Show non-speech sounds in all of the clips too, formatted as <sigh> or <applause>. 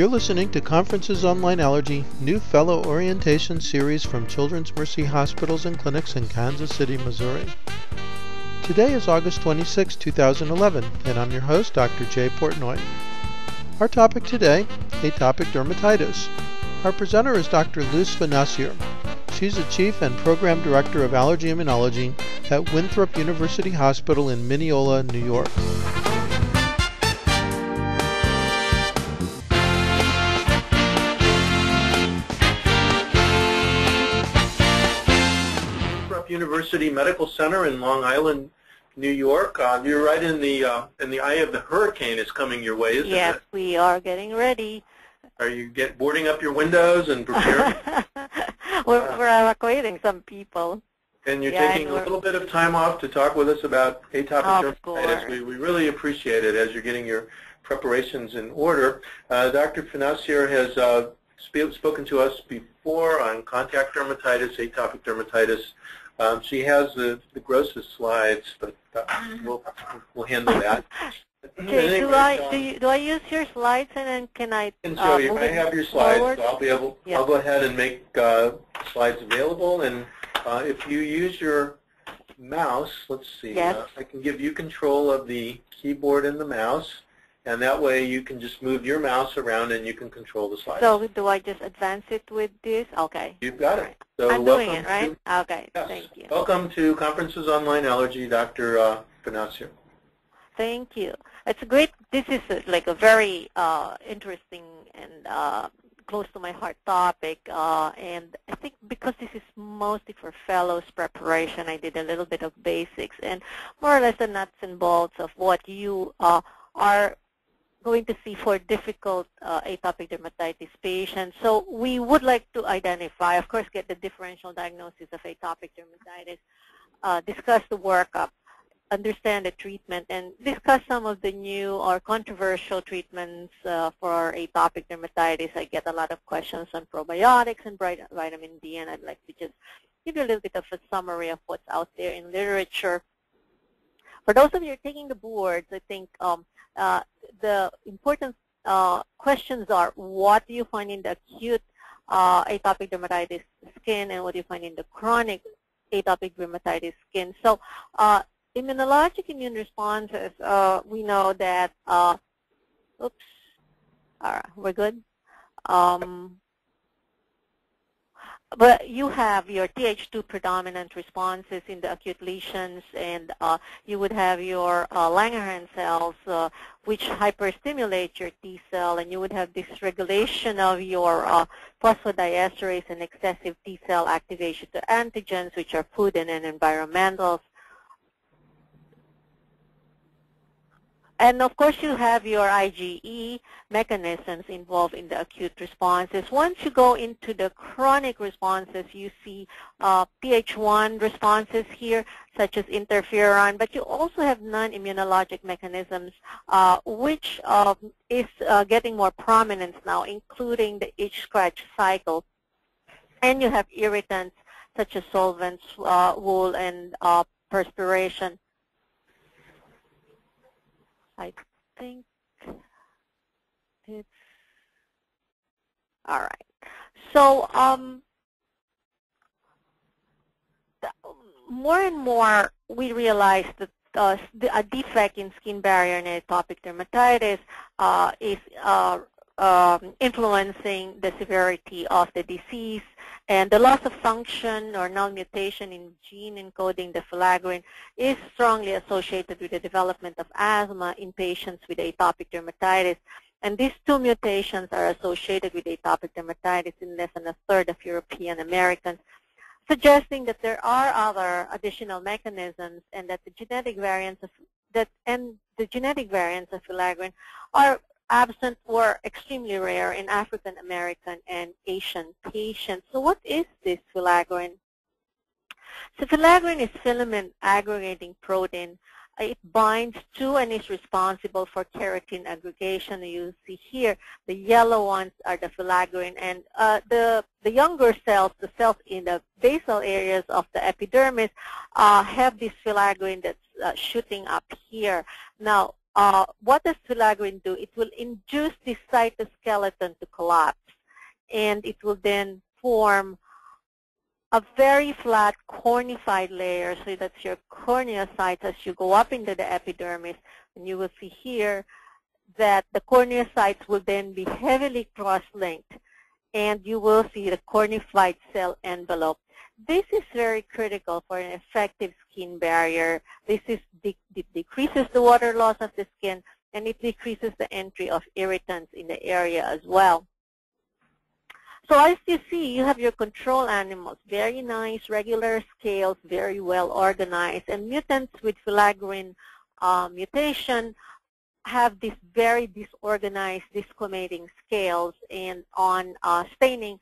You're listening to Conferences Online Allergy New Fellow Orientation Series from Children's Mercy Hospitals and Clinics in Kansas City, Missouri. Today is August 26, 2011, and I'm your host, Dr. Jay Portnoy. Our topic today, atopic dermatitis. Our presenter is Dr. Luz Fonacier. She's the Chief and Program Director of Allergy Immunology at Winthrop University Hospital in Mineola, New York. University Medical Center in Long Island, New York. Uh, you're right in the uh, in the eye of the hurricane is coming your way, isn't yes, it? Yes, we are getting ready. Are you get boarding up your windows and preparing? <laughs> we're, uh, we're evacuating some people. And you're yeah, taking and a little bit of time off to talk with us about atopic dermatitis. We, we really appreciate it as you're getting your preparations in order. Uh, Dr. Fonacier has uh, sp spoken to us before on contact dermatitis, atopic dermatitis, um, she has the, the grossest slides, but uh, we'll, we'll handle that. <laughs> Okay, do I do, you, do I use your slides and then can I? can show uh, you. I have your slides, so I'll be able. Yeah. I'll go ahead and make uh, slides available, and uh, if you use your mouse, let's see. Yes. Uh, I can give you control of the keyboard and the mouse. And that way you can just move your mouse around and you can control the slides. So do I just advance it with this? Okay. You've got it. So I'm doing it, right? To, okay, yes. thank you. Welcome to Conferences Online Allergy, Dr. Uh. Thank you. It's great. This is a, like a very uh, interesting and uh, close to my heart topic. Uh, and I think because this is mostly for fellows preparation, I did a little bit of basics and more or less the nuts and bolts of what you uh, are going to see for difficult uh, atopic dermatitis patients. So we would like to identify, of course, get the differential diagnosis of atopic dermatitis, uh, discuss the workup, understand the treatment, and discuss some of the new or controversial treatments uh, for atopic dermatitis. I get a lot of questions on probiotics and vitamin D, and I'd like to just give you a little bit of a summary of what's out there in literature. For those of you taking the boards, I think um, uh, the important uh, questions are what do you find in the acute uh, atopic dermatitis skin and what do you find in the chronic atopic dermatitis skin. So uh, immunologic immune responses, uh, we know that, uh, oops, all right, we're good. Um, but you have your Th2 predominant responses in the acute lesions, and uh, you would have your uh, Langerhans cells, uh, which hyperstimulate your T cell, and you would have dysregulation of your uh, phosphodiesterase and excessive T cell activation to antigens, which are food and environmentals. And of course, you have your IgE mechanisms involved in the acute responses. Once you go into the chronic responses, you see uh, Th1 responses here, such as interferon, but you also have non-immunologic mechanisms, uh, which uh, is getting more prominence now, including the itch-scratch cycle. And you have irritants such as solvents, uh, wool, and uh, perspiration. I think it's all right. So um, more and more we realize that uh, a defect in skin barrier and atopic dermatitis uh, is uh, um, influencing the severity of the disease. And the loss of function or null mutation in gene encoding the filaggrin is strongly associated with the development of asthma in patients with atopic dermatitis. And these two mutations are associated with atopic dermatitis in less than a third of European Americans, suggesting that there are other additional mechanisms and that the genetic variants of that and the genetic variants of filaggrin are absent or extremely rare in African American and Asian patients. So what is this filaggrin? So filaggrin is filament aggregating protein. It binds to and is responsible for keratin aggregation. You see here, the yellow ones are the filaggrin, and uh, the the younger cells, the cells in the basal areas of the epidermis, uh, have this filaggrin that's uh, shooting up here. Now, uh, what does filaggrin do? It will induce the cytoskeleton to collapse, and it will then form a very flat cornified layer. So that's your corneocytes as you go up into the epidermis. And you will see here that the corneocytes will then be heavily cross-linked and you will see the cornified cell envelope. This is very critical for an effective skin barrier. This is de de decreases the water loss of the skin and it decreases the entry of irritants in the area as well. So as you see, you have your control animals, very nice, regular scales, very well organized, and mutants with filaggrin uh, mutation have these very disorganized, discolomating scales, and on uh, staining,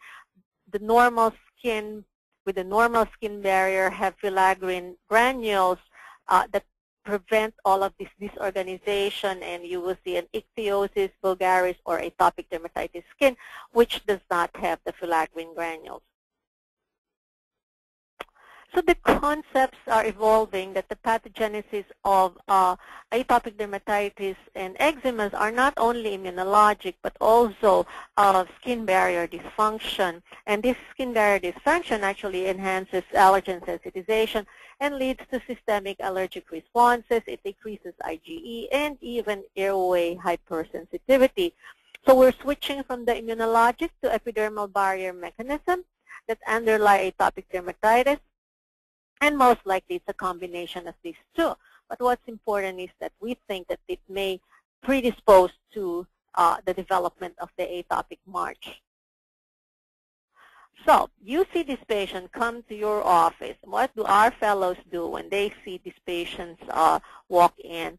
the normal skin with the normal skin barrier have filaggrin granules uh, that prevent all of this disorganization and you will see an ichthyosis, vulgaris, or atopic dermatitis skin, which does not have the filaggrin granules. So the concepts are evolving that the pathogenesis of uh, atopic dermatitis and eczemas are not only immunologic but also of skin barrier dysfunction. And this skin barrier dysfunction actually enhances allergen sensitization and leads to systemic allergic responses. It decreases IgE and even airway hypersensitivity. So we're switching from the immunologic to epidermal barrier mechanism that underlie atopic dermatitis and most likely it's a combination of these two. But what's important is that we think that it may predispose to uh, the development of the atopic march. So you see this patient come to your office. What do our fellows do when they see these patients uh, walk in?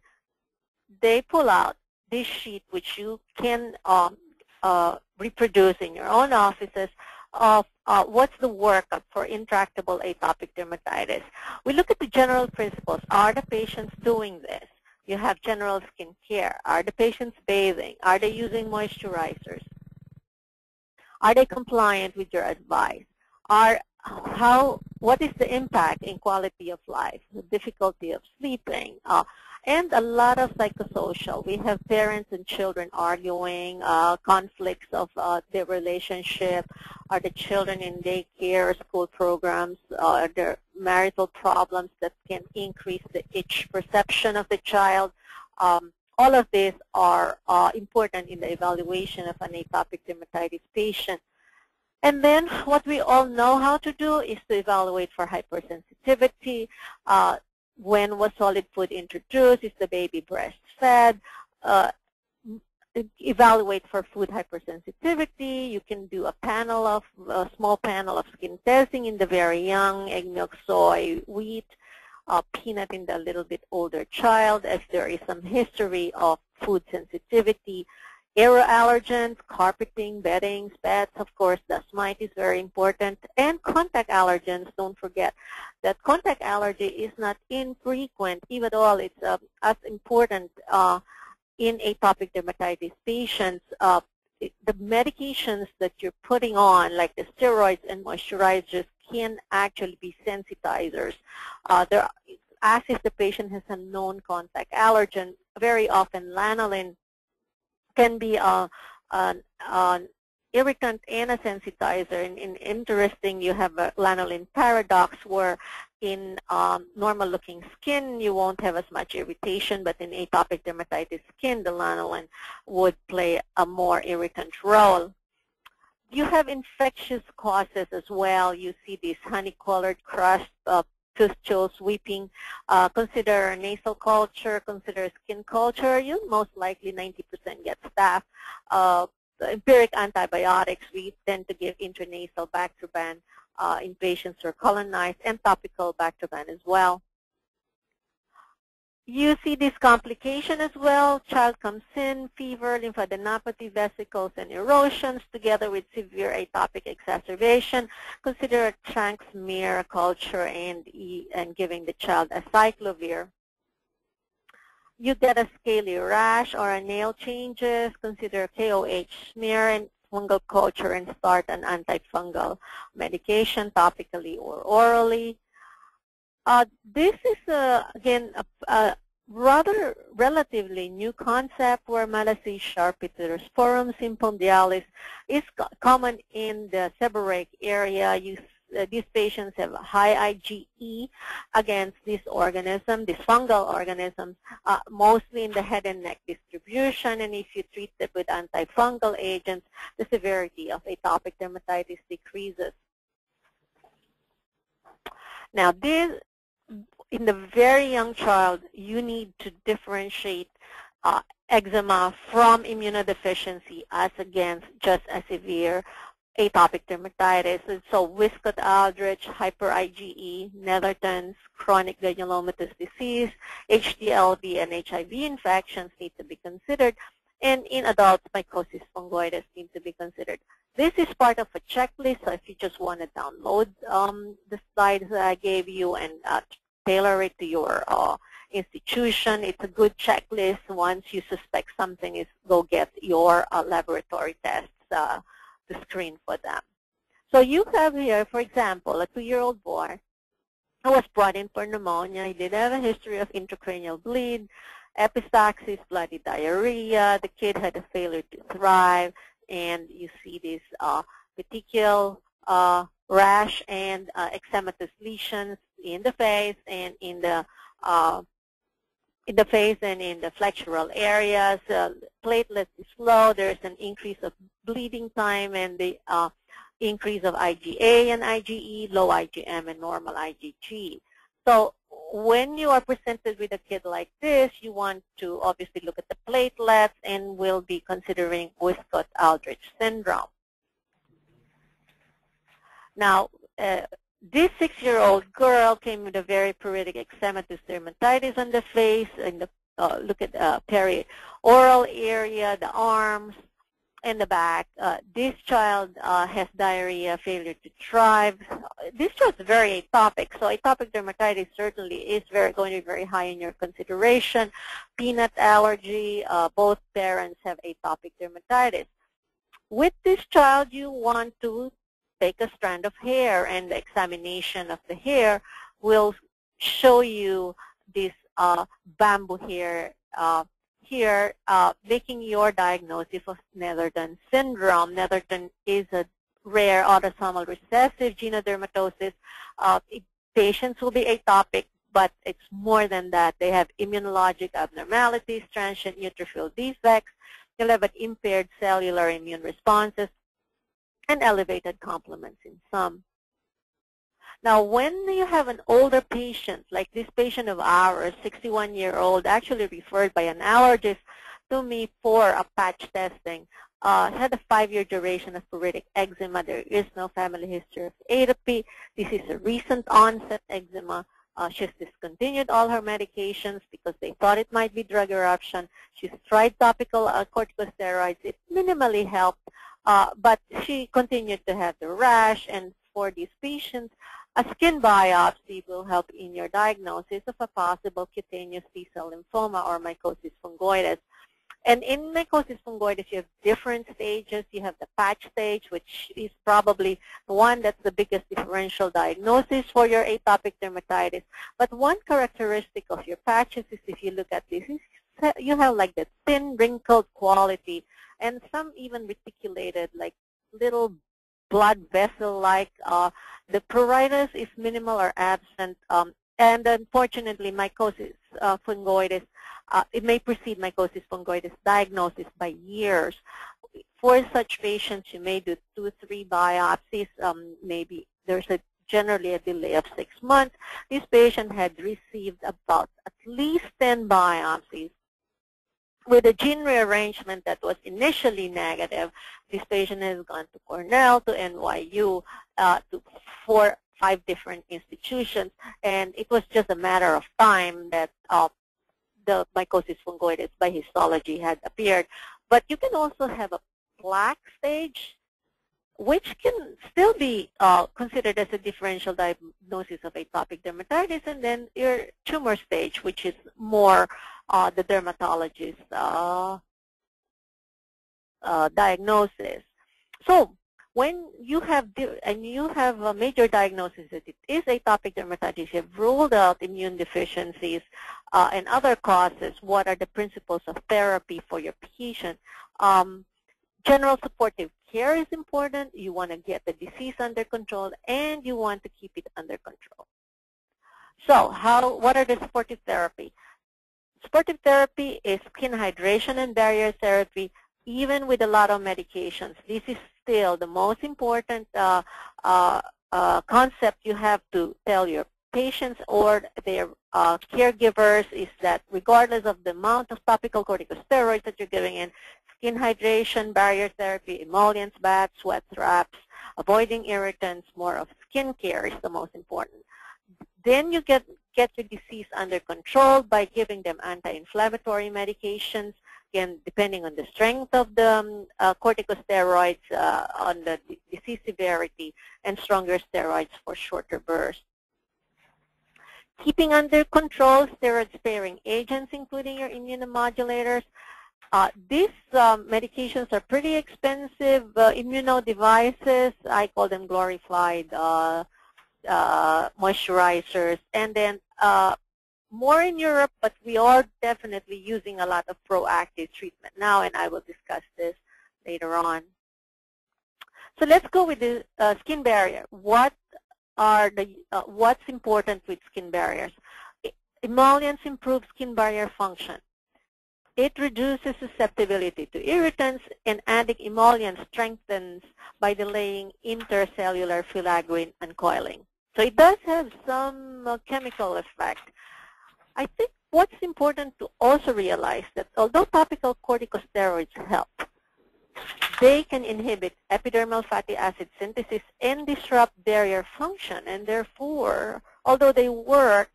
They pull out this sheet which you can um, uh, reproduce in your own offices of uh, what's the workup for intractable atopic dermatitis. We look at the general principles. Are the patients doing this? You have general skin care. Are the patients bathing? Are they using moisturizers? Are they compliant with your advice? Are how what is the impact in quality of life, the difficulty of sleeping, uh, and a lot of psychosocial. We have parents and children arguing, uh, conflicts of uh, their relationship, are the children in daycare, school programs, uh, are there marital problems that can increase the itch perception of the child. Um, all of these are uh, important in the evaluation of an atopic dermatitis patient. And then what we all know how to do is to evaluate for hypersensitivity. Uh, when was solid food introduced? Is the baby breastfed? Uh, evaluate for food hypersensitivity. You can do a panel of, a small panel of skin testing in the very young, egg milk, soy, wheat, uh, peanut in the little bit older child if there is some history of food sensitivity. Aero allergens, carpeting, beddings, beds, of course, dust mite is very important. And contact allergens, don't forget that contact allergy is not infrequent, even though it's uh, as important uh, in atopic dermatitis patients. Uh, the medications that you're putting on, like the steroids and moisturizers, can actually be sensitizers. Uh, there, as if the patient has a known contact allergen, very often lanolin can be a, an, an irritant and a sensitizer. And, and, interesting, you have a lanolin paradox where in um, normal-looking skin, you won't have as much irritation, but in atopic dermatitis skin, the lanolin would play a more irritant role. You have infectious causes as well. You see these honey-colored crust, uh, pustules, weeping. Uh, consider nasal culture, consider skin culture. You most likely 90% get staph. Uh, empiric antibiotics, we tend to give intranasal Bactroban uh, in patients who are colonized and topical Bactroban as well. You see this complication as well. Child comes in, fever, lymphadenopathy, vesicles, and erosions together with severe atopic exacerbation. Consider a smear culture and, and giving the child acyclovir. You get a scaly rash or a nail changes. Consider KOH smear and fungal culture and start an antifungal medication topically or orally. Uh, this is, uh, again, a, a rather relatively new concept where Malassez Charpentier sporum sympodialis is common in the seborrheic area. You, uh, these patients have high IgE against this organism, these fungal organisms, uh, mostly in the head and neck distribution. And if you treat them with antifungal agents, the severity of atopic dermatitis decreases. Now, this, in the very young child, you need to differentiate uh, eczema from immunodeficiency as against just a severe atopic dermatitis. And so Wiskott-Aldrich, hyper-IgE, Netherton's, chronic granulomatous disease, HTLV, and HIV infections need to be considered. And in adults, mycosis fungoides need to be considered. This is part of a checklist, so if you just want to download um, the slides that I gave you and uh, tailor it to your uh, institution. It's a good checklist. Once you suspect something, is go get your uh, laboratory tests uh, to screen for them. So you have here, for example, a two-year-old boy who was brought in for pneumonia. He did have a history of intracranial bleed, epistaxis, bloody diarrhea. The kid had a failure to thrive, and you see this uh, petechial uh, rash and uh, eczematous lesions in the face and in the uh, in the face and in the flexural areas. Uh, platelets is low. There's an increase of bleeding time and the uh, increase of IgA and IgE, low IgM and normal IgG. So when you are presented with a kid like this, you want to obviously look at the platelets and we'll be considering Wiskott-Aldrich syndrome. Now, uh, this six-year-old girl came with a very pruritic eczematous dermatitis on the face, and the, uh, look at the uh, peri-oral area, the arms, and the back. Uh, this child uh, has diarrhea, failure to thrive. This child is very atopic, so atopic dermatitis certainly is very going to be very high in your consideration. Peanut allergy, uh, both parents have atopic dermatitis. With this child, you want to take a strand of hair and the examination of the hair will show you this uh, bamboo hair uh, here, uh, making your diagnosis of Netherton syndrome. Netherton is a rare autosomal recessive genodermatosis. Uh, patients will be atopic, but it's more than that. They have immunologic abnormalities, transient neutrophil defects. They'll have impaired cellular immune responses, and elevated complements in some. Now, when you have an older patient, like this patient of ours, 61-year-old, actually referred by an allergist to me for a patch testing, uh, had a five-year duration of pruritic eczema. There is no family history of atopy. This is a recent onset eczema. Uh, she's discontinued all her medications because they thought it might be drug eruption. She's tried topical uh, corticosteroids. It minimally helped. Uh, but she continued to have the rash, and for these patients, a skin biopsy will help in your diagnosis of a possible cutaneous T-cell lymphoma or mycosis fungoides. And in mycosis fungoides, you have different stages. You have the patch stage, which is probably the one that's the biggest differential diagnosis for your atopic dermatitis. But one characteristic of your patches is if you look at this, you have like the thin, wrinkled quality and some even reticulated, like little blood vessel-like. Uh, the pruritus is minimal or absent, um, and unfortunately, mycosis uh, fungoides, uh, it may precede mycosis fungoides diagnosis by years. For such patients, you may do two, or three biopsies. Um, maybe there's a generally a delay of six months. This patient had received about at least 10 biopsies with a gene rearrangement that was initially negative, this patient has gone to Cornell, to NYU, uh, to four, five different institutions, and it was just a matter of time that uh, the mycosis fungoides by histology had appeared. But you can also have a plaque stage, which can still be uh, considered as a differential diagnosis of atopic dermatitis, and then your tumor stage, which is more uh, the dermatologist uh, uh, diagnosis. So when you have and you have a major diagnosis that it is atopic dermatitis, you've ruled out immune deficiencies uh, and other causes, what are the principles of therapy for your patient? Um, general supportive care is important. You want to get the disease under control, and you want to keep it under control. So how, what are the supportive therapy? Supportive therapy is skin hydration and barrier therapy, even with a lot of medications. This is still the most important uh, uh, uh, concept you have to tell your patients or their uh, caregivers is that regardless of the amount of topical corticosteroids that you're giving in, skin hydration, barrier therapy, emollients, baths, sweat wraps, avoiding irritants, more of skin care is the most important. Then you get, get your disease under control by giving them anti-inflammatory medications, again, depending on the strength of the um, uh, corticosteroids, uh, on the disease severity, and stronger steroids for shorter bursts. Keeping under control steroid-sparing agents, including your immunomodulators. Uh, these um, medications are pretty expensive uh, immunodevices. I call them glorified uh, moisturizers. And then uh, more in Europe, but we are definitely using a lot of proactive treatment now, and I will discuss this later on. So let's go with the uh, skin barrier. What are the uh, what's important with skin barriers? Emollients improve skin barrier function. It reduces susceptibility to irritants, and adding emollient strengthens by delaying intercellular filaggrin uncoiling. So it does have some uh, chemical effect. I think what's important to also realize that although topical corticosteroids help, they can inhibit epidermal fatty acid synthesis and disrupt barrier function. And therefore, although they work,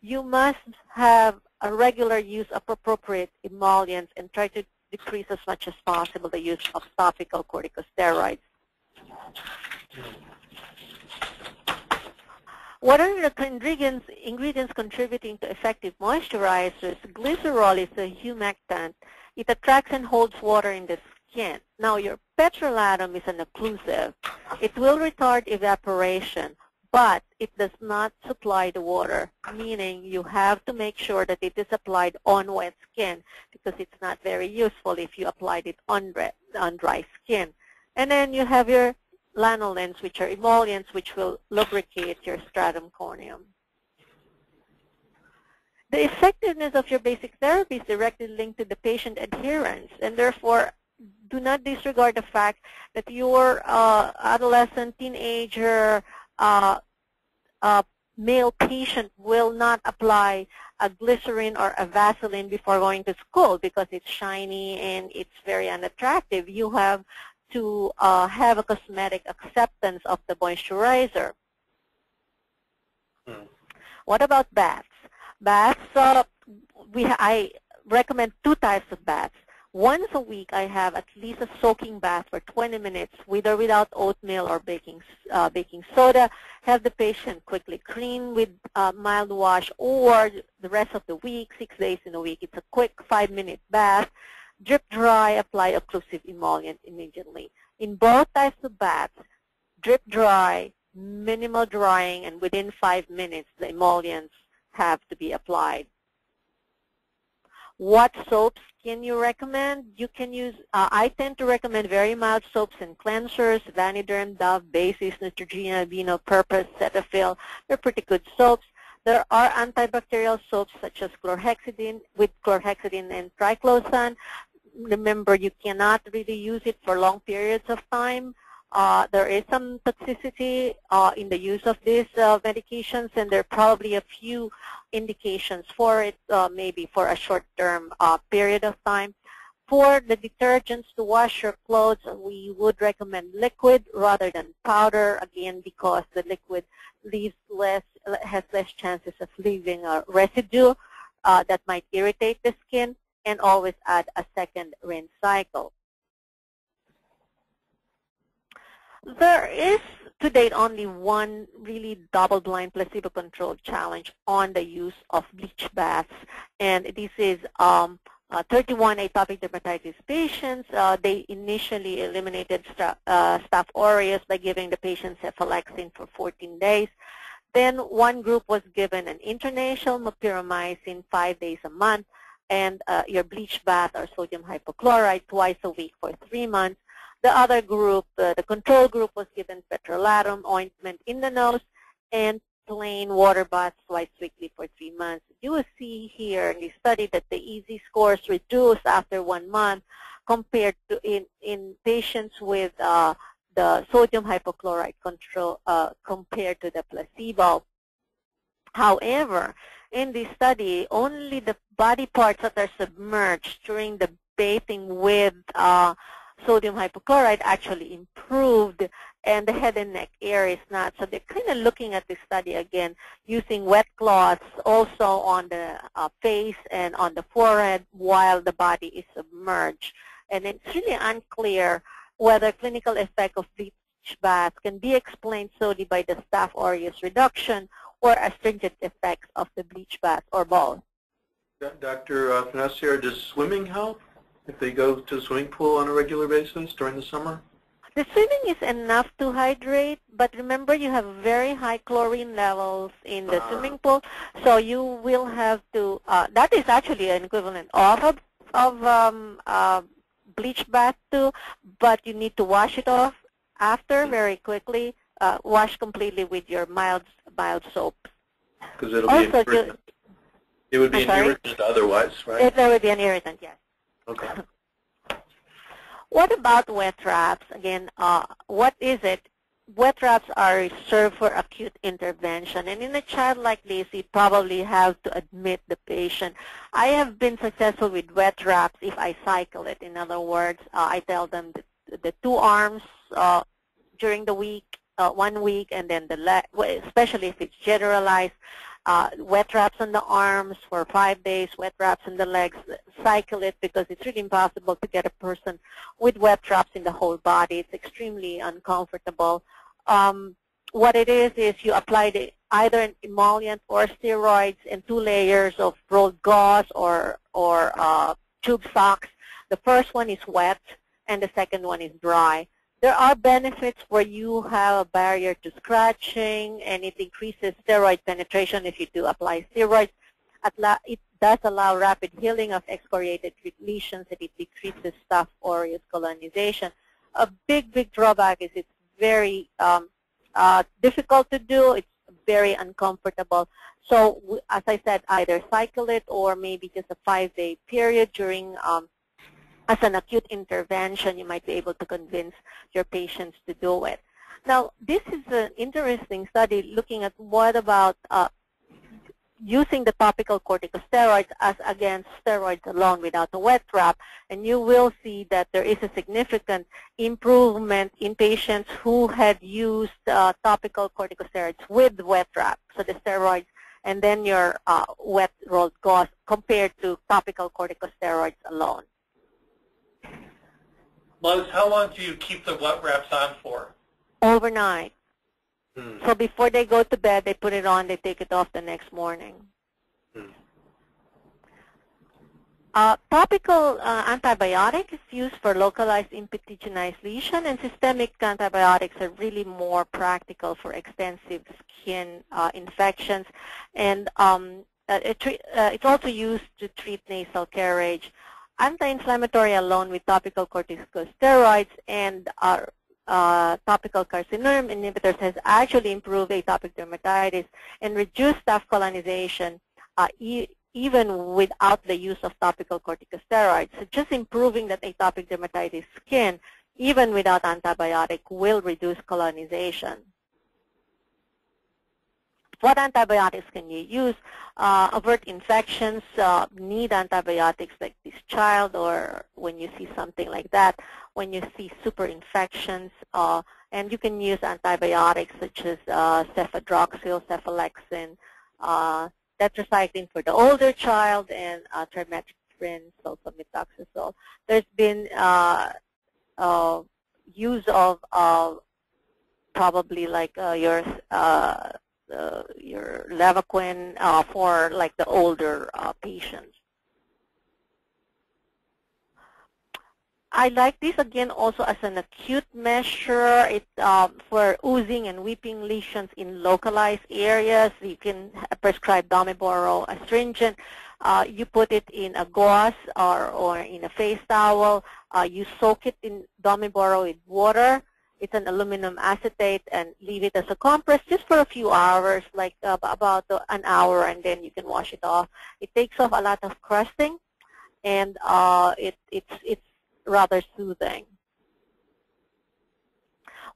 you must have a regular use of appropriate emollients and try to decrease as much as possible the use of topical corticosteroids. What are the ingredients, ingredients contributing to effective moisturizers? Glycerol is a humectant. It attracts and holds water in the skin. Now, your petrolatum is an occlusive. It will retard evaporation but it does not supply the water, meaning you have to make sure that it is applied on wet skin because it's not very useful if you applied it on, on dry skin. And then you have your lanolins, which are emollients, which will lubricate your stratum corneum. The effectiveness of your basic therapy is directly linked to the patient adherence, and therefore do not disregard the fact that your uh, adolescent, teenager, uh, uh, male patient will not apply a glycerin or a Vaseline before going to school because it's shiny and it's very unattractive. You have to uh, have a cosmetic acceptance of the moisturizer. Hmm. What about baths? Baths, uh, we I recommend two types of baths. Once a week, I have at least a soaking bath for 20 minutes with or without oatmeal or baking, uh, baking soda. Have the patient quickly clean with uh, mild wash or the rest of the week, six days in a week. It's a quick five-minute bath. Drip dry, apply occlusive emollient immediately. In both types of baths, drip dry, minimal drying, and within five minutes, the emollients have to be applied. What soaps can you recommend? You can use, uh, I tend to recommend very mild soaps and cleansers, Vaniderm, Dove, Basis, Neutrogena, Aveeno, Purpose, Cetaphil. They're pretty good soaps. There are antibacterial soaps such as chlorhexidine with chlorhexidine and triclosan. Remember, you cannot really use it for long periods of time. Uh, there is some toxicity uh, in the use of these uh, medications, and there are probably a few indications for it, uh, maybe for a short-term uh, period of time. For the detergents to wash your clothes, we would recommend liquid rather than powder, again, because the liquid leaves less, has less chances of leaving a residue uh, that might irritate the skin, and always add a second rinse cycle. There is to date only one really double-blind placebo-controlled challenge on the use of bleach baths, and this is um, uh, 31 atopic dermatitis patients. Uh, they initially eliminated uh, Staph aureus by giving the patient cephalexin for 14 days. Then one group was given an intranasal mupiromycin five days a month and uh, your bleach bath or sodium hypochlorite twice a week for three months. The other group, uh, the control group, was given petrolatum ointment in the nose and plain water baths twice weekly for three months. You will see here in the study that the EASI scores reduced after one month compared to in, in patients with uh, the sodium hypochlorite control uh, compared to the placebo. However, in this study, only the body parts that are submerged during the bathing with uh, sodium hypochlorite actually improved and the head and neck area is not. So they're kind of looking at this study again using wet cloths also on the uh, face and on the forehead while the body is submerged. And it's really unclear whether clinical effect of bleach bath can be explained solely by the Staph aureus reduction or astringent effects of the bleach bath or both. Dr. Uh, does swimming help if they go to the swimming pool on a regular basis during the summer? The swimming is enough to hydrate, but remember you have very high chlorine levels in the uh, swimming pool, so you will have to, uh, that is actually an equivalent of, of um, uh, bleach bath too, but you need to wash it off after very quickly, uh, wash completely with your mild, mild soap. Because it'll also, be irritant. It would be I'm an sorry? irritant otherwise, right? It, there would be an irritant, yes. Okay. <laughs> What about wet wraps? Again, uh, what is it? Wet wraps are reserved for acute intervention. And in a child like this, you probably have to admit the patient. I have been successful with wet wraps if I cycle it. In other words, uh, I tell them the, the two arms uh, during the week, uh, one week, and then the especially if it's generalized, uh, wet wraps on the arms for five days, wet wraps on the legs, cycle it because it's really impossible to get a person with wet wraps in the whole body. It's extremely uncomfortable. Um, what it is is you apply the, either an emollient or steroids in two layers of rolled gauze or, or uh, tube socks. The first one is wet and the second one is dry. There are benefits where you have a barrier to scratching and it increases steroid penetration if you do apply steroids. It does allow rapid healing of excoriated lesions and it decreases Staph aureus colonization. A big, big drawback is it's very um, uh, difficult to do. It's very uncomfortable. So as I said, either cycle it or maybe just a five-day period during um, as an acute intervention, you might be able to convince your patients to do it. Now, this is an interesting study looking at what about uh, using the topical corticosteroids as against steroids alone without a wet wrap, and you will see that there is a significant improvement in patients who had used uh, topical corticosteroids with wet wrap, so the steroids and then your uh, wet rolled gauze compared to topical corticosteroids alone. Liz, how long do you keep the wet wraps on for? Overnight. Hmm. So before they go to bed, they put it on, they take it off the next morning. Hmm. Uh, topical uh, antibiotic is used for localized impetiginized lesion, and systemic antibiotics are really more practical for extensive skin uh, infections. And um, uh, it, uh, it's also used to treat nasal carriage anti-inflammatory alone with topical corticosteroids and uh, uh, topical calcineurin inhibitors has actually improved atopic dermatitis and reduced staph colonization uh, e even without the use of topical corticosteroids. So just improving that atopic dermatitis skin, even without antibiotic, will reduce colonization. What antibiotics can you use? Uh, avert infections, uh, need antibiotics like this child or when you see something like that, when you see super infections, uh, and you can use antibiotics such as uh, cefadroxil, cephalexin, uh, tetracycline for the older child, and uh, trimethoprim, sulfamethoxazole. There's been uh, use of probably like your your Levaquin uh, for like the older uh, patients. I like this again also as an acute measure. It's um, for oozing and weeping lesions in localized areas. You can prescribe Domeboro astringent. Uh, you put it in a gauze or, or in a face towel. Uh, you soak it in Domeboro with water. It's an aluminum acetate and leave it as a compress just for a few hours, like uh, about an hour, and then you can wash it off. It takes off a lot of crusting, and uh, it, it's, it's rather soothing.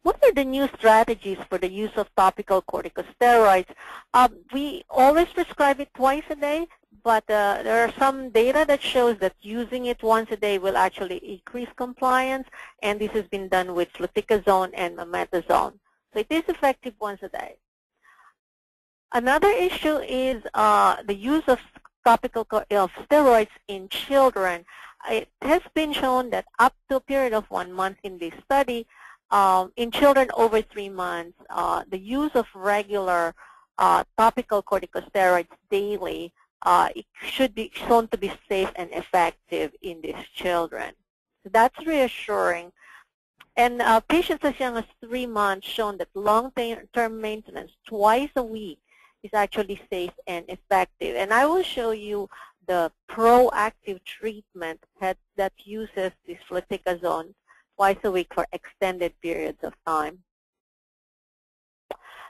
What are the new strategies for the use of topical corticosteroids? Um, we always prescribe it twice a day, but uh, there are some data that shows that using it once a day will actually increase compliance, and this has been done with fluticasone and mometasone. So it is effective once a day. Another issue is uh, the use of topical of steroids in children. It has been shown that up to a period of one month in this study, um, in children over three months, uh, the use of regular uh, topical corticosteroids daily uh, it should be shown to be safe and effective in these children. So that's reassuring. And uh, patients as young as three months shown that long-term maintenance twice a week is actually safe and effective. And I will show you the proactive treatment that, that uses this fluticasone twice a week for extended periods of time.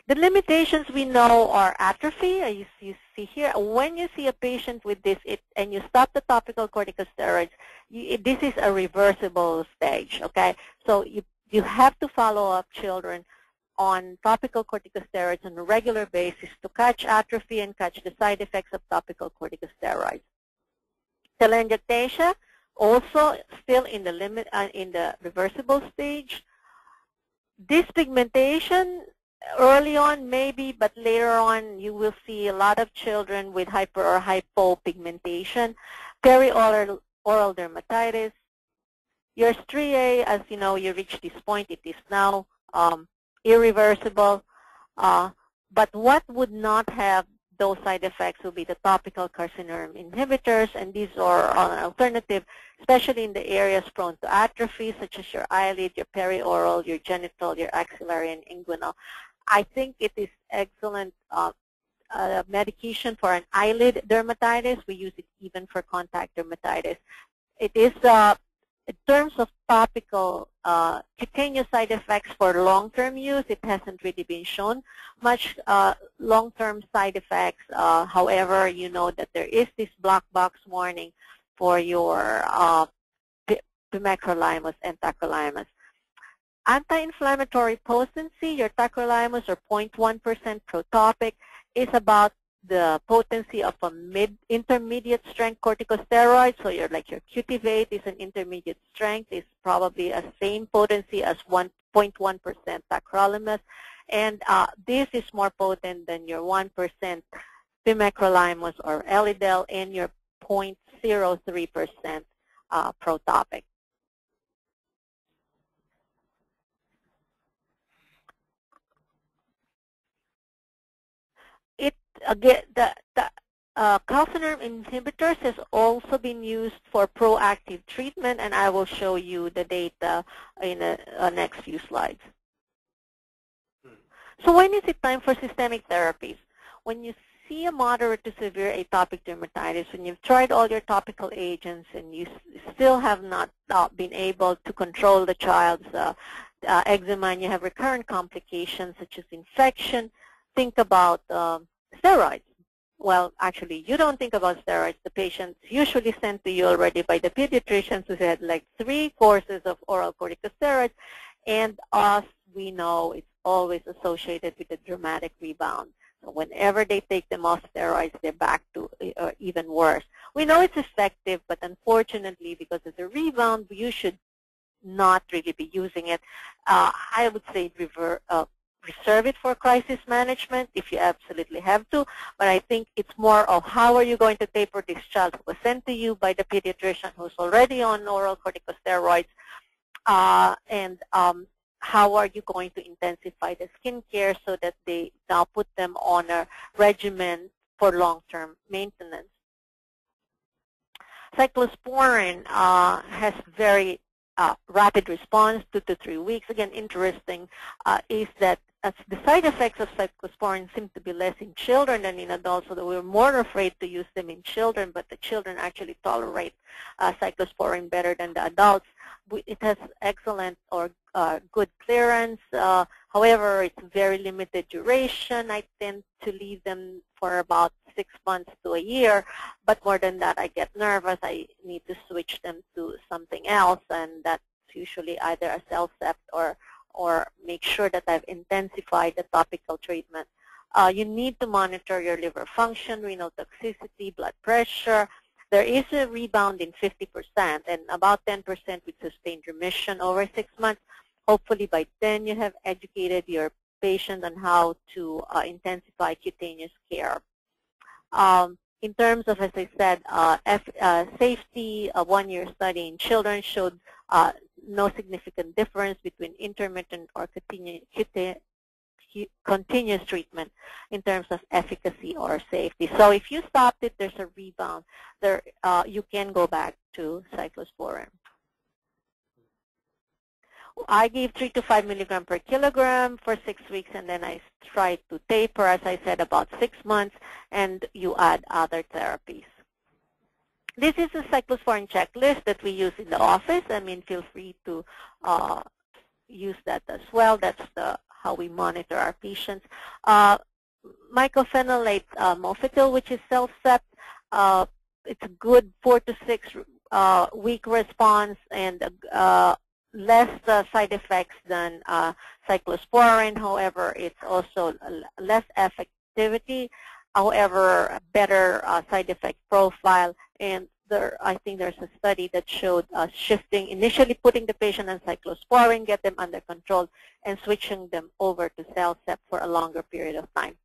The limitations we know are atrophy, as you see here. When you see a patient with this it, and you stop the topical corticosteroids, you, this is a reversible stage, okay? So you, you have to follow up children on topical corticosteroids on a regular basis to catch atrophy and catch the side effects of topical corticosteroids. Telangiectasia, also still in the limit uh, in the reversible stage. Dyspigmentation, early on maybe, but later on you will see a lot of children with hyper or hypopigmentation, perioral oral dermatitis. Your striae, as you know, you reach this point, it is now um, irreversible. Uh, but what would not have those side effects would be the topical calcineurin inhibitors, and these are an alternative, especially in the areas prone to atrophy, such as your eyelid, your perioral, your genital, your axillary, and inguinal. I think it is excellent uh, uh, medication for an eyelid dermatitis. We use it even for contact dermatitis. It is, uh, in terms of topical uh, cutaneous side effects for long-term use, it hasn't really been shown much uh, long-term side effects. Uh, however, you know that there is this black box warning for your pimecrolimus and tacrolimus. Anti-inflammatory potency, your tacrolimus or 0.1% protopic is about the potency of a mid intermediate strength corticosteroid. So you're like your Cutivate is an intermediate strength, is probably a same potency as 1.1% tacrolimus. And uh, this is more potent than your 1% pimecrolimus or Elidel and your 0.03% uh, protopic. Again, the, the uh, calcineurin inhibitors has also been used for proactive treatment, and I will show you the data in the uh, next few slides. So when is it time for systemic therapies? When you see a moderate to severe atopic dermatitis, when you've tried all your topical agents and you still have not uh, been able to control the child's uh, uh, eczema and you have recurrent complications such as infection, think about um, steroids. Well, actually, you don't think about steroids. The patient's usually sent to you already by the pediatricians who had like three courses of oral corticosteroids, and as we know, it's always associated with a dramatic rebound. So whenever they take them off steroids, they're back to uh, even worse. We know it's effective, but unfortunately, because it's a rebound, you should not really be using it. Uh, I would say revert, uh, reserve it for crisis management if you absolutely have to, but I think it's more of how are you going to taper this child who was sent to you by the pediatrician who's already on oral corticosteroids, uh, and um, how are you going to intensify the skin care so that they now put them on a regimen for long-term maintenance. Cyclosporin uh, has very uh, rapid response, two to three weeks. Again, interesting uh, is that the side effects of cyclosporin seem to be less in children than in adults, so that we're more afraid to use them in children, but the children actually tolerate uh, cyclosporin better than the adults. It has excellent or uh, good clearance. Uh, however, it's very limited duration. I tend to leave them for about six months to a year, but more than that, I get nervous. I need to switch them to something else, and that's usually either a CellCept or or make sure that I've intensified the topical treatment. Uh, you need to monitor your liver function, renal toxicity, blood pressure. There is a rebound in 50% and about 10% with sustained remission over six months. Hopefully by then you have educated your patient on how to uh, intensify cutaneous care. Um, in terms of, as I said, uh, F, uh, safety, a one-year study in children showed uh, no significant difference between intermittent or continu continuous treatment in terms of efficacy or safety. So if you stop it, there's a rebound. There, uh, you can go back to cyclosporin. I gave 3 to 5 milligram per kilogram for six weeks, and then I tried to taper, as I said, about six months, and you add other therapies. This is a cyclosporin checklist that we use in the office. I mean, feel free to uh, use that as well. That's the, how we monitor our patients. Uh, mycophenolate uh, mofetil, which is CellCept, uh, it's a good four to six uh, week response and uh, less uh, side effects than uh, cyclosporin. However, it's also less effectivity. However, better side effect profile. And there, I think there's a study that showed uh, shifting, initially putting the patient on cyclosporin, get them under control, and switching them over to CellCept for a longer period of time.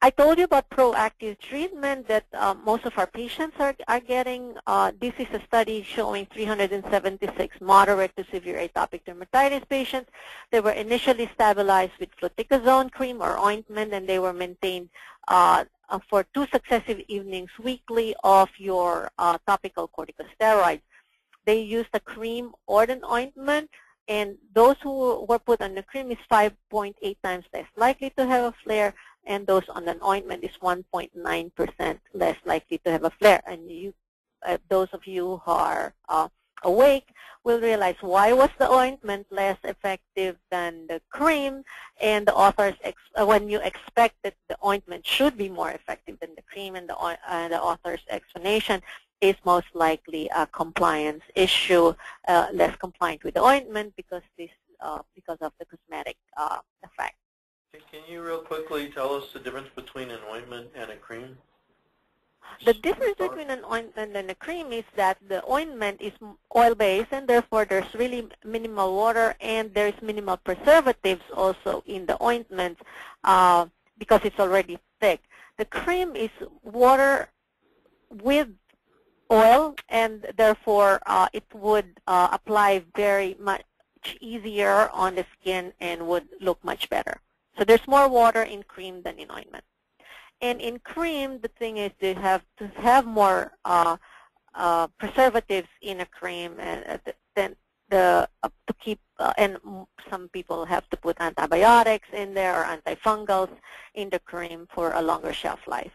I told you about proactive treatment that uh, most of our patients are, are getting. Uh, this is a study showing 376 moderate to severe atopic dermatitis patients. They were initially stabilized with fluticasone cream or ointment, and they were maintained uh, uh for two successive evenings weekly of your uh, topical corticosteroids. They used a cream or an ointment, and those who were put on the cream is 5.8 times less likely to have a flare and those on an ointment is 1.9% less likely to have a flare. And you, uh, those of you who are uh, awake will realize why was the ointment less effective than the cream and the authors uh, when you expect that the ointment should be more effective than the cream and the, uh, the author's explanation is most likely a compliance issue, uh, less compliant with the ointment because this uh, because of the cosmetic effect. Can you real quickly tell us the difference between an ointment and a cream? The difference between an ointment and a cream is that the ointment is oil-based and therefore there's really minimal water and there's minimal preservatives also in the ointment uh, because it's already thick. The cream is water with oil and therefore uh, it would uh, apply very much easier on the skin and would look much better. So there's more water in cream than in ointment. And in cream, the thing is they have to have more uh, uh, preservatives in a cream and uh, then the uh, to keep uh, and some people have to put antibiotics in there or antifungals in the cream for a longer shelf life.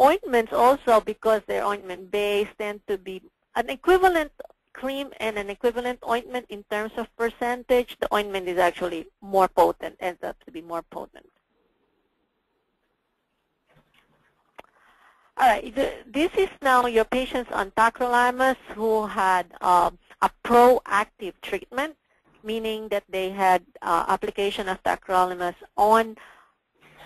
Ointments also, because they're ointment based, tend to be an equivalent cream and an equivalent ointment in terms of percentage, the ointment is actually more potent, ends up to be more potent. All right, this is now your patients on tacrolimus who had um, a proactive treatment, meaning that they had uh, application of tacrolimus on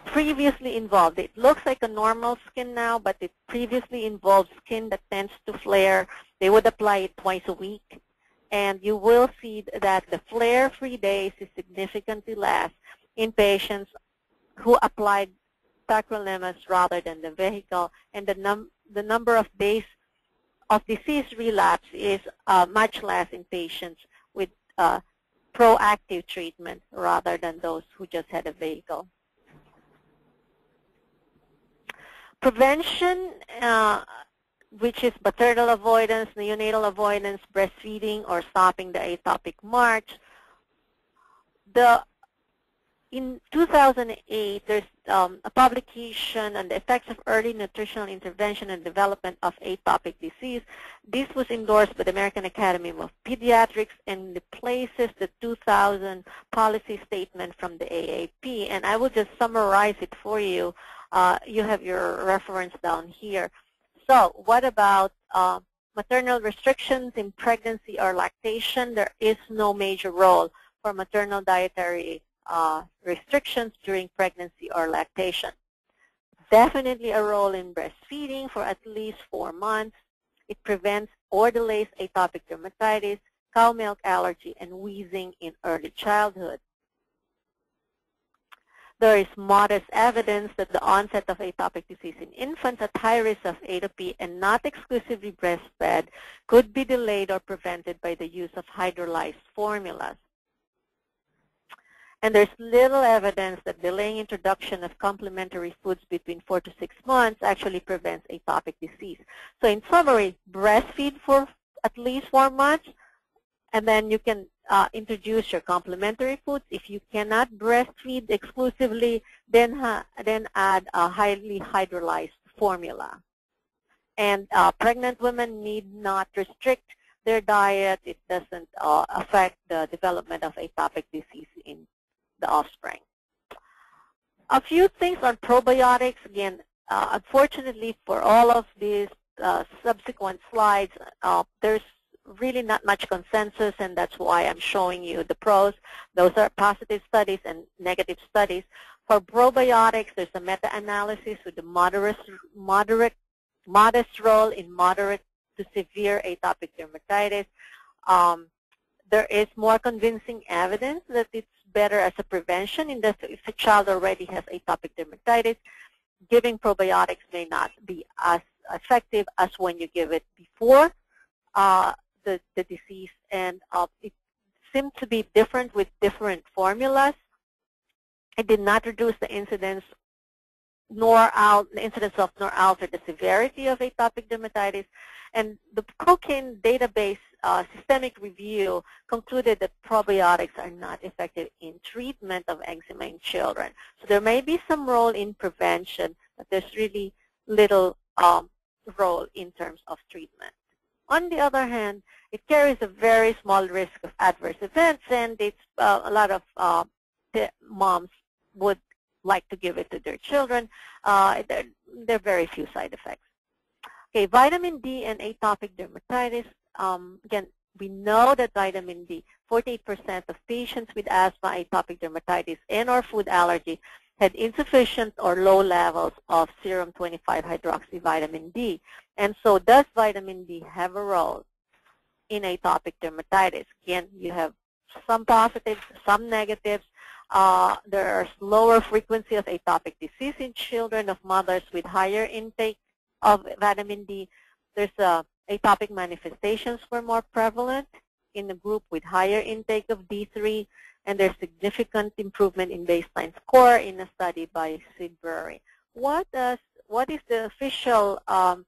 previously involved. It looks like a normal skin now, but it previously involved skin that tends to flare. They would apply it twice a week. And you will see that the flare-free days is significantly less in patients who applied tacrolimus rather than the vehicle. And the, num the number of days of disease relapse is uh, much less in patients with uh, proactive treatment rather than those who just had a vehicle. Prevention uh, which is maternal avoidance, neonatal avoidance, breastfeeding, or stopping the atopic march. The in 2008, there's um, a publication on the effects of early nutritional intervention and development of atopic disease. This was endorsed by the American Academy of Pediatrics and replaces the 2000 policy statement from the AAP. And I will just summarize it for you. Uh, you have your reference down here. So what about uh, maternal restrictions in pregnancy or lactation? There is no major role for maternal dietary uh, restrictions during pregnancy or lactation. Definitely a role in breastfeeding for at least four months. It prevents or delays atopic dermatitis, cow milk allergy, and wheezing in early childhood. There is modest evidence that the onset of atopic disease in infants at high risk of atopy and not exclusively breastfed could be delayed or prevented by the use of hydrolyzed formulas. And there's little evidence that delaying introduction of complementary foods between four to six months actually prevents atopic disease. So in summary, breastfeed for at least four months, and then you can uh, introduce your complementary foods. If you cannot breastfeed exclusively, then, then add a highly hydrolyzed formula. And uh, pregnant women need not restrict their diet. It doesn't uh, affect the development of atopic disease in the offspring. A few things on probiotics. Again, uh, unfortunately for all of these uh, subsequent slides, uh, there's really not much consensus, and that's why I'm showing you the pros. Those are positive studies and negative studies. For probiotics, there's a meta-analysis with a moderate, moderate, modest role in moderate to severe atopic dermatitis. Um, there is more convincing evidence that it's better as a prevention in that if a child already has atopic dermatitis, giving probiotics may not be as effective as when you give it before uh, the, the disease. And uh, it seemed to be different with different formulas. It did not reduce the incidence nor out, the incidence of nor alter the severity of atopic dermatitis. And the Cochrane database uh, systemic review concluded that probiotics are not effective in treatment of eczema in children. So there may be some role in prevention, but there's really little um, role in terms of treatment. On the other hand, it carries a very small risk of adverse events, and it's uh, a lot of uh, moms would like to give it to their children. Uh, there, there are very few side effects. Okay, vitamin D and atopic dermatitis um, again, we know that vitamin D, 48% of patients with asthma, atopic dermatitis, and or food allergy had insufficient or low levels of serum 25-hydroxy vitamin D. And so does vitamin D have a role in atopic dermatitis? Again, you have some positives, some negatives. Uh, there is lower frequency of atopic disease in children of mothers with higher intake of vitamin D. There's a atopic manifestations were more prevalent in the group with higher intake of D3, and there's significant improvement in baseline score in a study by Sidbury. What, does, what is the official um,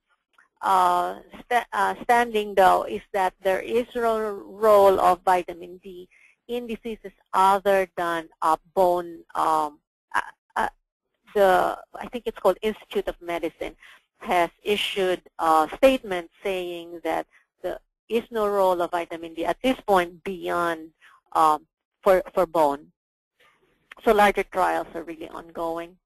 uh, st uh, standing, though, is that there is a role of vitamin D in diseases other than uh, bone, um, uh, the, I think it's called Institute of Medicine, has issued a statement saying that there is no role of vitamin D at this point beyond um, for, for bone. So larger trials are really ongoing.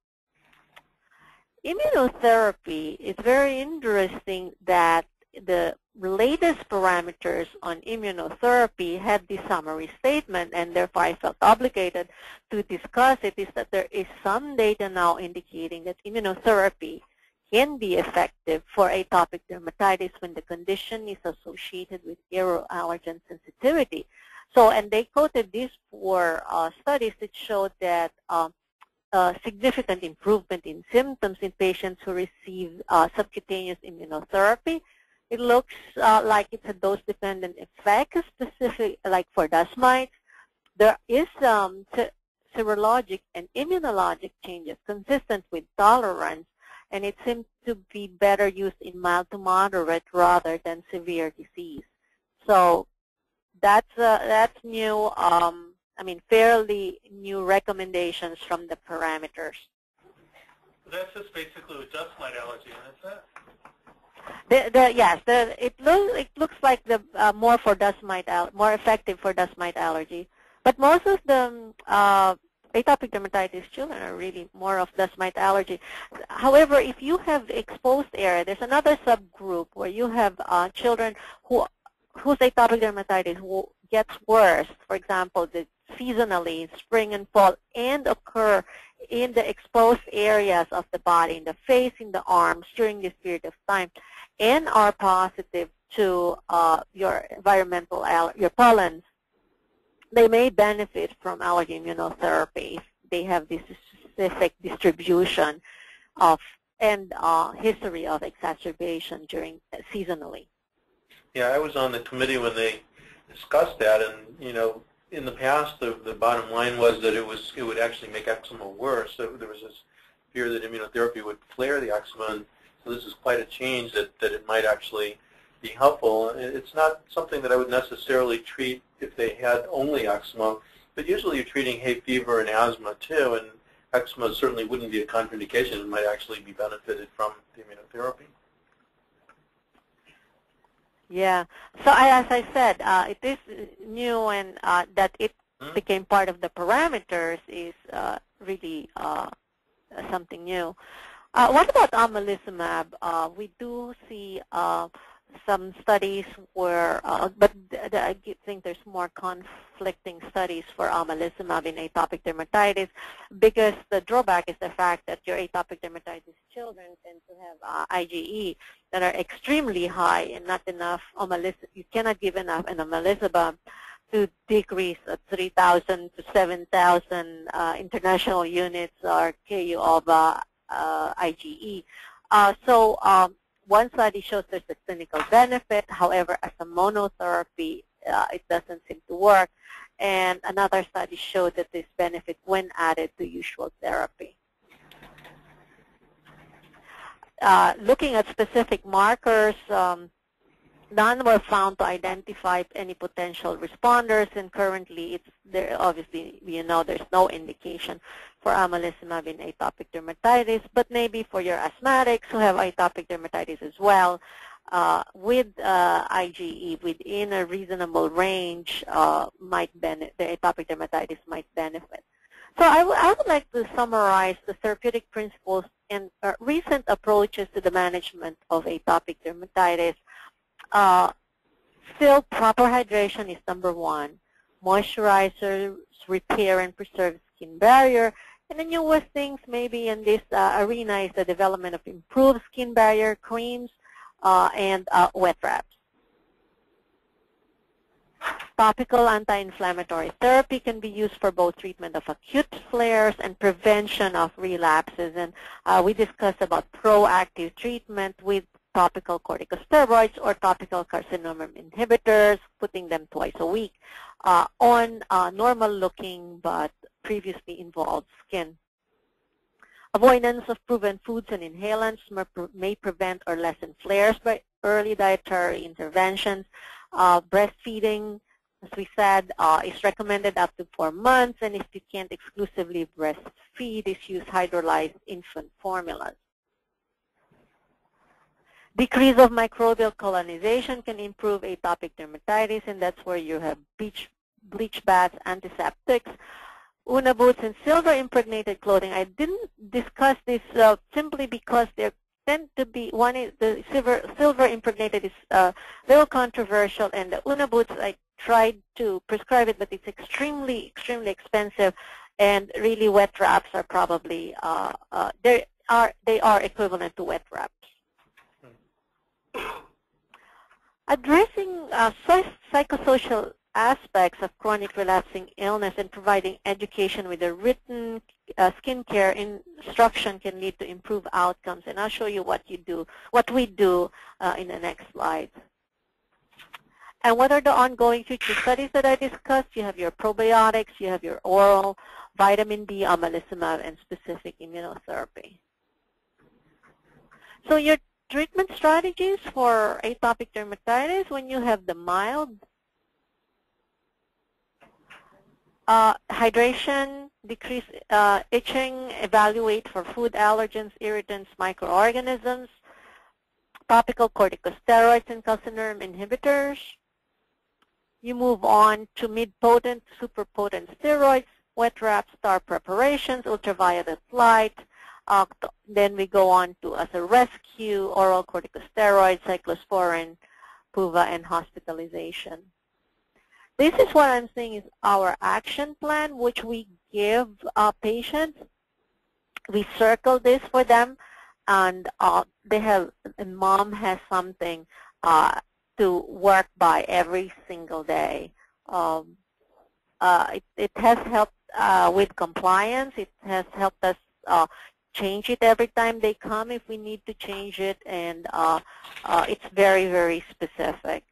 Immunotherapy is very interesting that the latest parameters on immunotherapy had the summary statement and therefore I felt obligated to discuss it is that there is some data now indicating that immunotherapy can be effective for atopic dermatitis when the condition is associated with aeroallergen sensitivity. So, and they quoted these four uh, studies that showed that um, significant improvement in symptoms in patients who receive uh, subcutaneous immunotherapy. It looks uh, like it's a dose-dependent effect, specific like for dust mites. There is um, serologic and immunologic changes consistent with tolerance and it seems to be better used in mild to moderate rather than severe disease. So that's uh, that's new. Um, I mean, fairly new recommendations from the parameters. That's just basically with dust mite allergy, isn't it? The, the, yes, the, it, looks it looks like the uh, more for dust mite more effective for dust mite allergy. But most of the um, uh, atopic dermatitis children are really more of dust mite allergy. However, if you have exposed area, there's another subgroup where you have uh, children who whose atopic dermatitis who gets worse. For example, the seasonally, spring and fall, and occur in the exposed areas of the body, in the face, in the arms during this period of time, and are positive to uh, your environmental, your pollens they may benefit from allergy immunotherapy. They have this specific distribution of and uh, history of exacerbation during uh, seasonally. Yeah, I was on the committee when they discussed that, and you know, in the past, the, the bottom line was that it was it would actually make eczema worse. So there was this fear that immunotherapy would flare the eczema, and so this is quite a change that, that it might actually be helpful. It's not something that I would necessarily treat if they had only eczema, but usually you're treating hay fever and asthma too, and eczema certainly wouldn't be a contraindication. It might actually be benefited from the immunotherapy. Yeah. So I, as I said, uh, it is new and uh, that it hmm? became part of the parameters is uh, really uh, something new. Uh, what about omalizumab? Uh, we do see some studies where, uh, but I think there's more conflicting studies for omalizumab in atopic dermatitis because the drawback is the fact that your atopic dermatitis children tend to have uh, IgE that are extremely high and not enough omalizumab. You cannot give enough an omalizumab to decrease 3,000 to 7,000 uh, international units or KU of uh, uh IgE. Uh, so um, one study shows there's a clinical benefit. However, as a monotherapy, uh, it doesn't seem to work. And another study showed that this benefit when added to usual therapy. Uh, looking at specific markers, um, none were found to identify any potential responders, and currently it's there. Obviously, you know there's no indication for omalizumab in atopic dermatitis, but maybe for your asthmatics who have atopic dermatitis as well, uh, with uh, IgE within a reasonable range, uh, might benefit, the atopic dermatitis might benefit. So I, would like to summarize the therapeutic principles and uh, recent approaches to the management of atopic dermatitis uh, still, proper hydration is number one. Moisturizers repair and preserve skin barrier. And the newest things maybe in this uh, arena is the development of improved skin barrier creams uh, and uh, wet wraps. Topical anti-inflammatory therapy can be used for both treatment of acute flares and prevention of relapses. And uh, we discussed about proactive treatment with topical corticosteroids or topical calcineurin inhibitors, putting them twice a week uh, on uh, normal-looking but previously involved skin. Avoidance of proven foods and inhalants may prevent or lessen flares by early dietary interventions. Uh, breastfeeding, as we said, uh, is recommended up to four months, and if you can't exclusively breastfeed, use hydrolyzed infant formulas. Decrease of microbial colonization can improve atopic dermatitis, and that's where you have bleach, bleach baths, antiseptics, Unna boots, and silver impregnated clothing. I didn't discuss this uh, simply because there tend to be one is the silver silver impregnated is a uh, little controversial, and the Unna boots I tried to prescribe it, but it's extremely extremely expensive, and really wet wraps are probably uh, uh, they are they are equivalent to wet wraps. Addressing uh, psychosocial aspects of chronic relapsing illness and providing education with a written uh, skincare instruction can lead to improved outcomes. And I'll show you what you do, what we do uh, in the next slide. And what are the ongoing future studies that I discussed? You have your probiotics, you have your oral vitamin D, omalizumab, and specific immunotherapy. So your treatment strategies for atopic dermatitis when you have the mild uh, hydration, decrease uh, itching, evaluate for food allergens, irritants, microorganisms, topical corticosteroids and calcineurin inhibitors. You move on to mid-potent, super-potent steroids, wet wrap, star preparations, ultraviolet light. Uh, then we go on to, as a rescue, oral corticosteroids, cyclosporin, PUVA, and hospitalization. This is what I'm saying is our action plan, which we give our patients. We circle this for them, and uh, they have, mom has something uh, to work by every single day. Um, uh, it, it, has helped uh, with compliance. It has helped us uh, change it every time they come if we need to change it, and uh, it's very, very specific.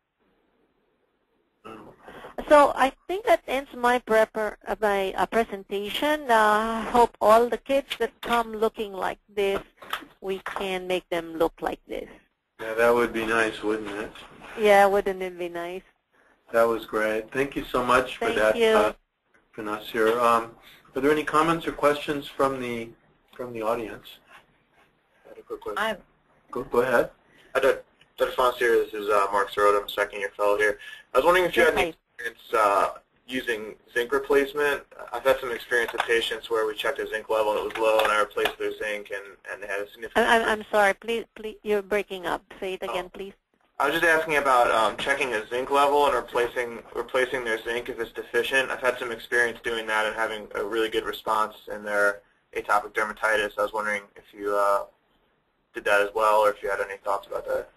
So I think that ends my prepper, uh, my uh, presentation. I uh, hope all the kids that come looking like this, we can make them look like this. Yeah, that would be nice, wouldn't it? Yeah, wouldn't it be nice? That was great. Thank you so much Thank for that, you. uh, Vanessa. Um, are there any comments or questions from the from the audience? I had a quick question. I, go, go ahead. Hi, Dr. Fonacier. This is uh, Mark Sirota. second year fellow here. I was wondering if you had any experience uh, using zinc replacement. I've had some experience with patients where we checked their zinc level and it was low, and I replaced their zinc, and, and they had a significant. I'm, I'm sorry. Please, please, you're breaking up. Say it again, oh. please. I was just asking about um, checking a zinc level and replacing replacing their zinc if it's deficient. I've had some experience doing that and having a really good response in their atopic dermatitis. I was wondering if you uh, did that as well, or if you had any thoughts about that.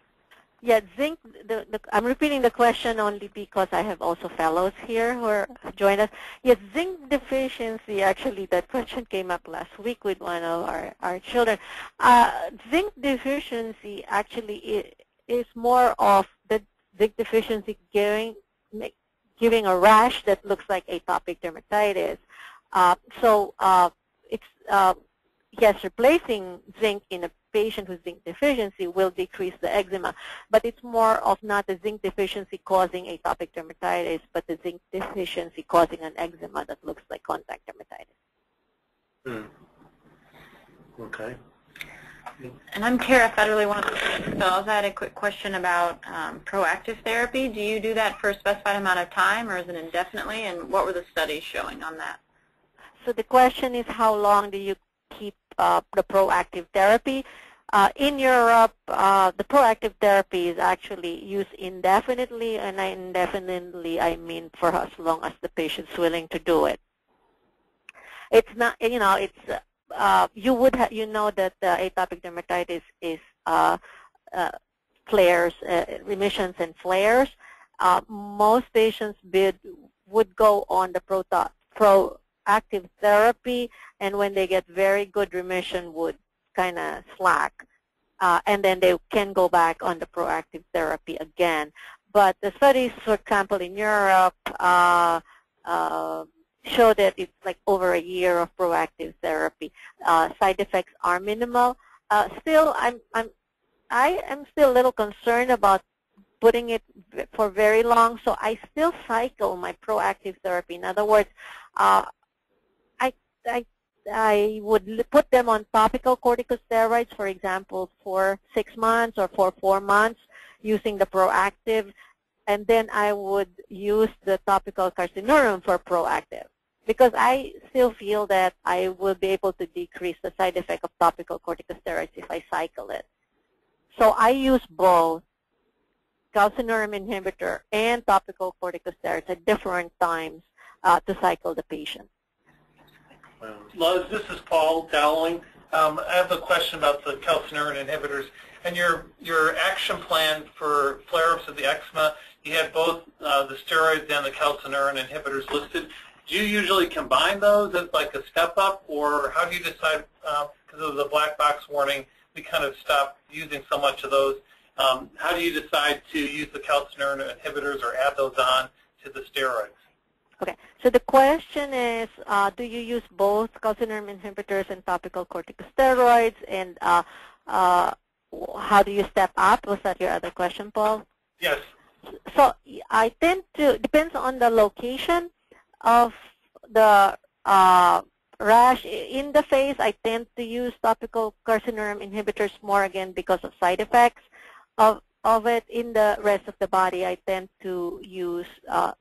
Yeah, zinc, the, the, I'm repeating the question only because I have also fellows here who are joined us. Yes, zinc deficiency, actually that <laughs> question came up last week with one of our, our children. Uh, zinc deficiency actually is more of the zinc deficiency giving, giving a rash that looks like atopic dermatitis. Uh, so uh, uh, yes, replacing zinc in a patient with zinc deficiency will decrease the eczema. But it's more of not the zinc deficiency causing atopic dermatitis, but the zinc deficiency causing an eczema that looks like contact dermatitis. Hmm. Okay. And I'm Kara Federley, one of the fellows. I had a quick question about um, proactive therapy. Do you do that for a specified amount of time, or is it indefinitely? And what were the studies showing on that? So the question is, how long do you keep uh, the proactive therapy? Uh, in Europe, uh, the proactive therapy is actually used indefinitely, and indefinitely I mean for as long as the patient's willing to do it. It's not, you know, it's uh, you would you know that atopic dermatitis is uh, uh, flares, uh, remissions and flares. most patients would would go on the pro, pro proactive therapy, and when they get very good remission, would kind of slack. Uh, and then they can go back on the proactive therapy again. But the studies, for example, in Europe, uh, uh, show that it's like over a year of proactive therapy. Uh, side effects are minimal. Uh, still, I'm, I'm, I am still a little concerned about putting it for very long, so I still cycle my proactive therapy. In other words, uh, I, I would put them on topical corticosteroids, for example, for six months or for four months using the proactive, and then I would use the topical calcineurin for proactive because I still feel that I will be able to decrease the side effect of topical corticosteroids if I cycle it. So I use both calcineurin inhibitor and topical corticosteroids at different times uh, to cycle the patient. Luz, this is Paul Dowling. Um, I have a question about the calcineurin inhibitors. And your, your action plan for flare-ups of the eczema, you had both uh, the steroids and the calcineurin inhibitors listed. Do you usually combine those as like a step up, or how do you decide, because uh, of the black box warning, we kind of stopped using so much of those. Um, how do you decide to use the calcineurin inhibitors or add those on to the steroids? Okay, so the question is, uh, do you use both calcineurin inhibitors and topical corticosteroids? And uh, uh, how do you step up? Was that your other question, Paul? Yes. So I tend to, depends on the location of the uh, rash in the face, I tend to use topical calcineurin inhibitors more again because of side effects of, of it. In the rest of the body, I tend to use uh,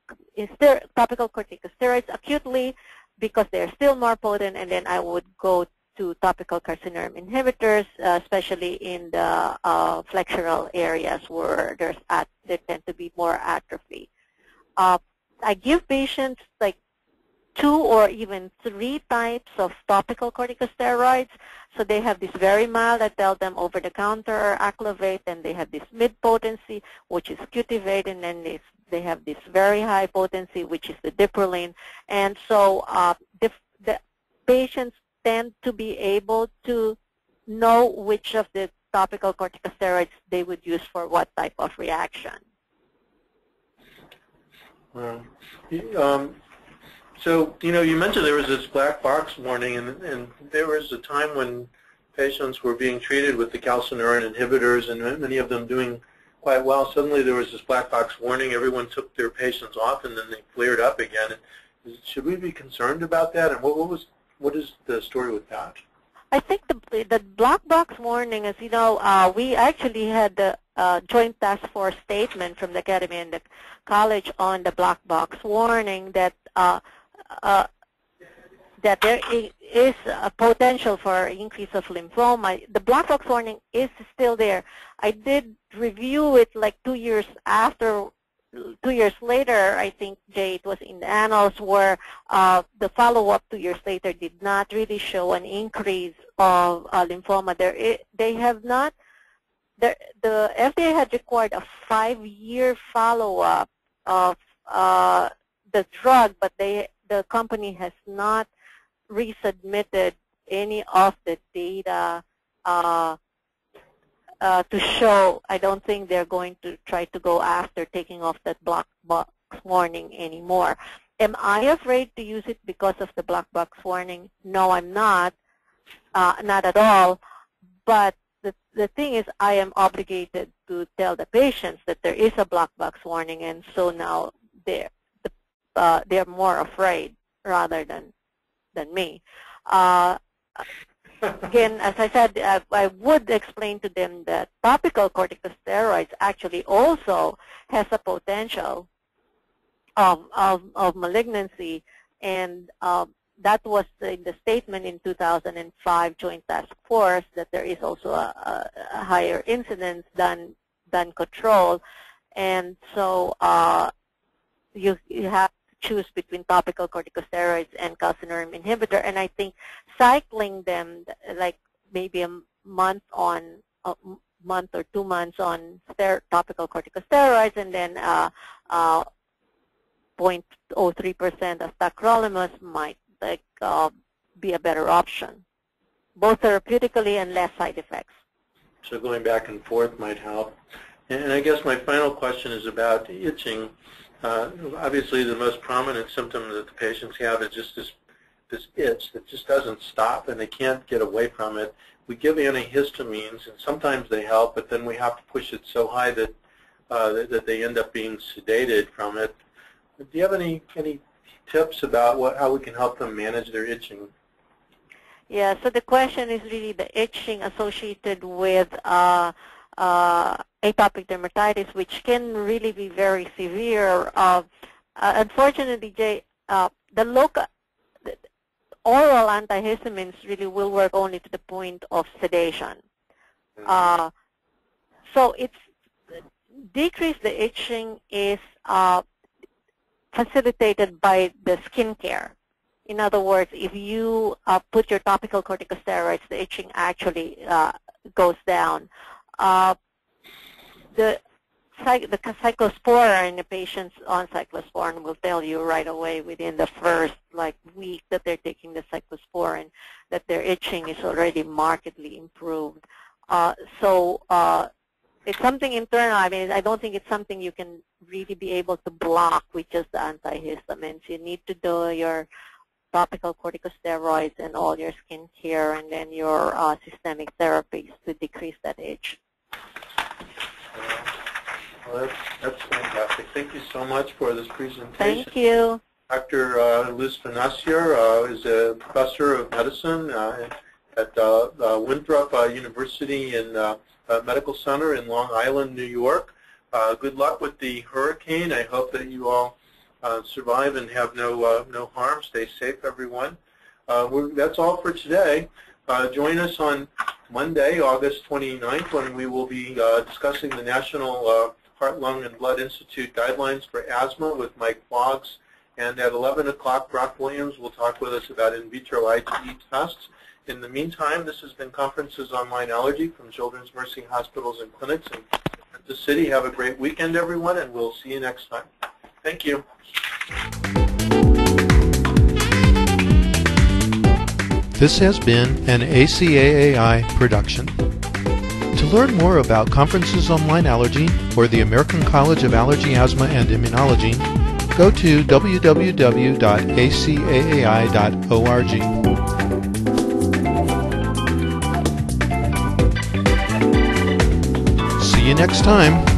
topical corticosteroids acutely because they're still more potent, and then I would go to topical calcineurin inhibitors, uh, especially in the uh, flexural areas where there's at, there tend to be more atrophy. Uh, I give patients like two or even three types of topical corticosteroids. So they have this very mild, I tell them over-the-counter or aclovate, and they have this mid-potency, which is Cutivate, and then this, they have this very high potency, which is the Diprolene. And so uh, the, the patients tend to be able to know which of the topical corticosteroids they would use for what type of reaction. Well, um, so, you know, you mentioned there was this black box warning, and, and there was a time when patients were being treated with the calcineurin inhibitors, and many of them doing quite well. Suddenly there was this black box warning. Everyone took their patients off, and then they flared up again. Should we be concerned about that? And what, what was what is the story with that? I think the the black box warning is, you know, uh, we actually had the uh, joint task force statement from the academy and the college on the black box warning that uh, uh, that there is a potential for increase of lymphoma. The black box warning is still there. I did review it like two years after, two years later, I think, Jay, it was in the annals where uh, the follow-up two years later did not really show an increase of uh, lymphoma. There, they have not, the, the FDA had required a five-year follow-up of uh, the drug, but they the company has not resubmitted any of the data uh, uh, to show. I don't think they're going to try to go after taking off that black box warning anymore. Am I afraid to use it because of the black box warning? No, I'm not. Uh, not at all. But the, the thing is I am obligated to tell the patients that there is a black box warning, and so now they're, uh, they're more afraid rather than than me. Uh, again, as I said, I, I, would explain to them that topical corticosteroids actually also has a potential of, of, of malignancy, and uh, that was in the statement in 2005 Joint Task Force that there is also a, a higher incidence than than control, and so uh, you you have choose between topical corticosteroids and calcineurin inhibitor. And I think cycling them like maybe a month on a month or two months on topical corticosteroids and then uh, uh, 0.03% of tacrolimus might like uh, be a better option, both therapeutically and less side effects. So going back and forth might help. And I guess my final question is about itching. Uh, obviously, the most prominent symptom that the patients have is just this, this itch that just doesn't stop and they can't get away from it. We give antihistamines and sometimes they help, but then we have to push it so high that, uh, that, they end up being sedated from it. Do you have any, any tips about what, how we can help them manage their itching? Yeah, so the question is really the itching associated with uh, atopic dermatitis, which can really be very severe. Uh, uh, unfortunately, Jay, uh, the local oral antihistamines really will work only to the point of sedation. Mm-hmm. Uh, so it's decrease the itching is uh, facilitated by the skin care. In other words, if you put your topical corticosteroids, the itching actually goes down. Uh, the the cyclosporin, the patients on cyclosporin will tell you right away within the first like week that they're taking the cyclosporin that their itching is already markedly improved. Uh, so uh, it's something internal. I mean, I don't think it's something you can really be able to block with just the antihistamines. You need to do your topical corticosteroids and all your skin care and then your uh, systemic therapies to decrease that itch. Well, that's, that's fantastic. Thank you so much for this presentation. Thank you. Dr. Uh, Luz Fonacier uh, is a professor of medicine uh, at uh, uh, Winthrop uh, University in Medical Center in Long Island, New York. good luck with the hurricane. I hope that you all survive and have no no harm. Stay safe, everyone. that's all for today. join us on Monday, August 29th, when we will be discussing the National Heart, Lung, and Blood Institute guidelines for asthma with Mike Boggs. And at 11 o'clock, Brock Williams will talk with us about in vitro IgE tests. In the meantime, this has been Conferences Online Allergy from Children's Mercy Hospitals and Clinics in the city. Have a great weekend, everyone, and we'll see you next time. Thank you. This has been an ACAAI production. To learn more about Conferences on Online Allergy or the American College of Allergy, Asthma, and Immunology, go to www.acaai.org. See you next time.